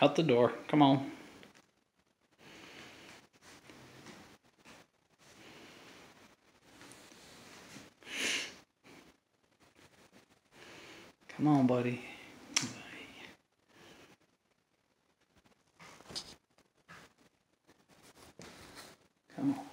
Out the door. Come on. Come on, buddy. Come on.